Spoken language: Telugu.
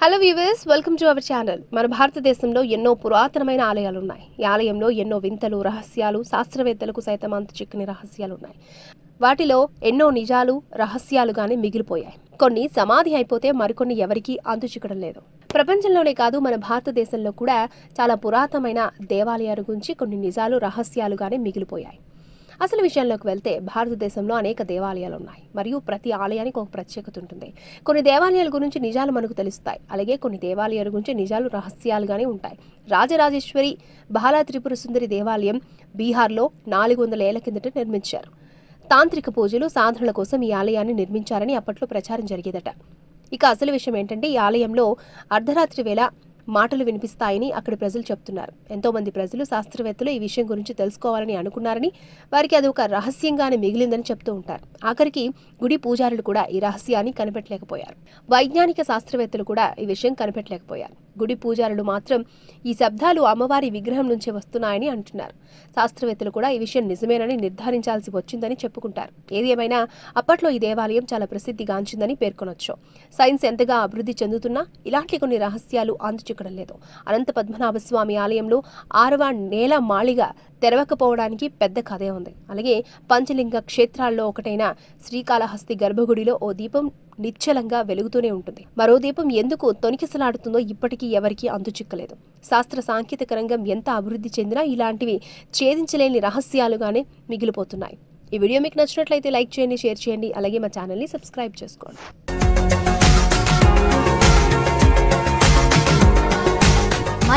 Hello viewers welcome to our channel మన భారతదేశంలో ఎన్నో పురాతనమైన ఆలయాలు ఉన్నాయి ఈ ఆలయంలో ఎన్నో వింతలు రహస్యాలు శాస్త్రవేత్తలకు సైతం అంత చిక్కని రహస్యాలు ఉన్నాయి వాటిలో ఎన్నో నిజాలు రహస్యాలుగానే మిగిలిపోయాయి. కొన్ని సమాధి అయిపోతే మరికొన్ని ఎవరికీ అంతు చిక్కడం లేదు. ప్రపంచంలోనే కాదు మన భారతదేశంలో కూడా చాలా పురాతనమైన దేవాలయాల గురించి కొన్ని నిజాలు రహస్యాలుగానే మిగిలిపోయాయి. అసలు విషయంలోకి వెళ్తే భారతదేశంలో అనేక దేవాలయాలు ఉన్నాయి మరియు ప్రతి ఆలయానికి ఒక ప్రత్యేకత ఉంటుంది. కొన్ని దేవాలయాల గురించి నిజాలు మనకు తెలుస్తాయి. అలాగే కొన్ని దేవాలయాల గురించి నిజాలు రహస్యాలుగానే ఉంటాయి. రాజరాజేశ్వరి బాలా త్రిపుర సుందరి దేవాలయం బీహార్లో నాలుగు వందల ఏళ్ళ కిందట నిర్మించారు. తాంత్రిక పూజలు సాధనల కోసం ఈ ఆలయాన్ని నిర్మించారని అప్పట్లో ప్రచారం జరిగేదట. ఇక అసలు విషయం ఏంటంటే ఈ ఆలయంలో అర్ధరాత్రి వేళ మాటలు వినిపిస్తాయని అక్కడి ప్రజలు చెప్తున్నారు. ఎంతో మంది ప్రజలు శాస్త్రవేత్తలు ఈ విషయం గురించి తెలుసుకోవాలని అనుకున్నారని వారికి అది ఒక రహస్యంగానే మిగిలిందని చెప్తూ ఉంటారు. ఆఖరికి గుడి పూజారులు కూడా ఈ రహస్యాన్ని కనిపెట్టలేకపోయారు. వైజ్ఞానిక శాస్త్రవేత్తలు కూడా ఈ విషయం కనిపెట్టలేకపోయారు. గుడి పూజారులు మాత్రం ఈ శబ్దాలు అమ్మవారి విగ్రహం నుంచే వస్తున్నాయని అంటున్నారు. శాస్త్రవేత్తలు కూడా ఈ విషయం నిజమేనని నిర్ధారించాల్సి వచ్చిందని చెప్పుకుంటారు. ఏది ఏమైనా అప్పట్లో ఈ దేవాలయం చాలా ప్రసిద్ధిగాంచిందని పేర్కొనొచ్చు. సైన్స్ ఎంతగా అభివృద్ధి చెందుతున్నా ఇలాంటి కొన్ని రహస్యాలు అందుచిక్కడం లేదు. అనంత పద్మనాభ స్వామి ఆలయంలో ఆరవ నేల మాళిగా తెరవకపోవడానికి పెద్ద కథే ఉంది. అలాగే పంచలింగ క్షేత్రాల్లో ఒకటైన శ్రీకాళహస్తి గర్భగుడిలో ఓ దీపం నిశ్చలంగా వెలుగుతూనే ఉంటుంది. మరో దీపం ఎందుకు తొనికిసలాడుతుందో ఇప్పటికీ ఎవరికీ అందుచిక్కలేదు శాస్త్ర సాంకేతిక రంగం ఎంత అభివృద్ధి చెందినా ఇలాంటివి ఛేదించలేని రహస్యాలుగానే మిగిలిపోతున్నాయి. ఈ వీడియో మీకు నచ్చినట్లయితే లైక్ చేయండి షేర్ చేయండి అలాగే మా ఛానల్ని సబ్స్క్రైబ్ చేసుకోండి.